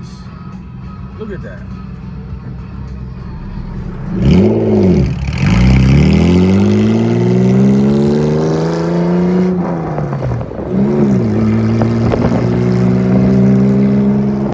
nice. Look at that.